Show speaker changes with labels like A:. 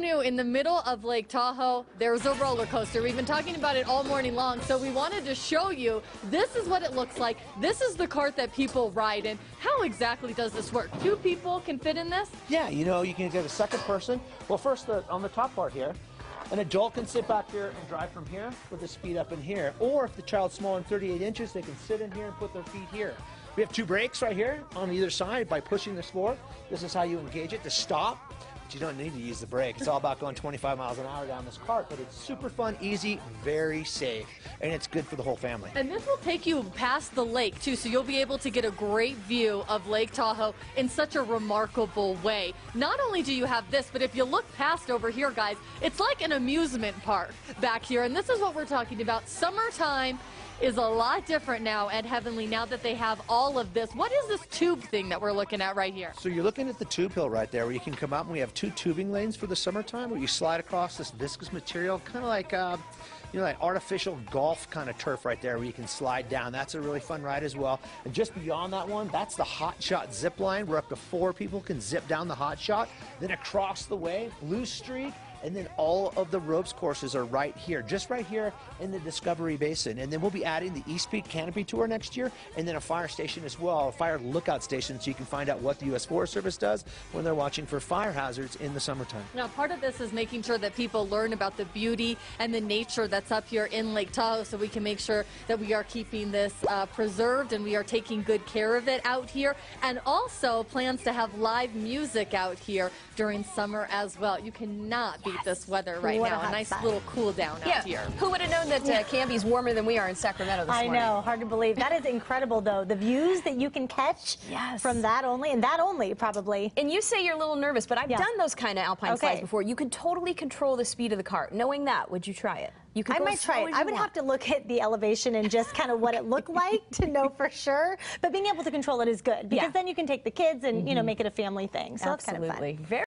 A: new in the middle of Lake Tahoe, there's a roller coaster. We've been talking about it all morning long, so we wanted to show you this is what it looks like. This is the cart that people ride in. How exactly does this work? Two people can fit in this?
B: Yeah, you know, you can get a second person. Well, first, the, on the top part here, an adult can sit back here and drive from here with the speed up in here. Or if the child's smaller than 38 inches, they can sit in here and put their feet here. We have two brakes right here on either side by pushing this forward. This is how you engage it to stop. You don't need to use the brake. It's all about going 25 miles an hour down this cart, but it's super fun, easy, very safe, and it's good for the whole family.
A: And this will take you past the lake, too, so you'll be able to get a great view of Lake Tahoe in such a remarkable way. Not only do you have this, but if you look past over here, guys, it's like an amusement park back here. And this is what we're talking about. Summertime is a lot different now at Heavenly now that they have all of this. What is this tube thing that we're looking at right here?
B: So you're looking at the tube hill right there where you can come out and we have two tubing lanes for the summertime where you slide across this viscous material, kind of like, uh, you know, like artificial golf kind of turf right there where you can slide down. That's a really fun ride as well. And just beyond that one, that's the Hot Shot zip line where up to four people can zip down the Hot Shot. Then across the way, Blue Streak, and then all of the ropes courses are right here, just right here in the Discovery Basin. And then we'll be adding the East Peak Canopy Tour next year, and then a fire station as well, a fire lookout station, so you can find out what the U.S. Forest Service does when they're watching for fire hazards in the summertime.
A: Now, part of this is making sure that people learn about the beauty and the nature that's up here in Lake Tahoe so we can make sure that we are keeping this uh, preserved and we are taking good care of it out here. And also plans to have live music out here during summer as well. You cannot beat this weather right
C: What
A: now. A
C: hot
A: nice
C: spot.
A: little cool down
D: Yeah.
A: out here.
D: Who would have known that uh, Cambi's warmer than we are in Sacramento this
C: I
D: morning?
C: know, hard to believe. That is incredible, though. The views that you can catch
D: Yes.
C: from that only, and that only probably.
D: And you say you're a little nervous, but I've
C: Yeah.
D: done those kind of alpine
C: Okay.
D: slides before. You can totally control the speed of the cart. Knowing that, would you try it? You could
C: I might try it. I would
D: want.
C: have to look at the elevation and just kind of what it looked like to know for sure. But being able to control it is good because
D: Yeah.
C: then you can take the kids and you know make it a family thing. So that's kind of fun.
D: Absolutely. Very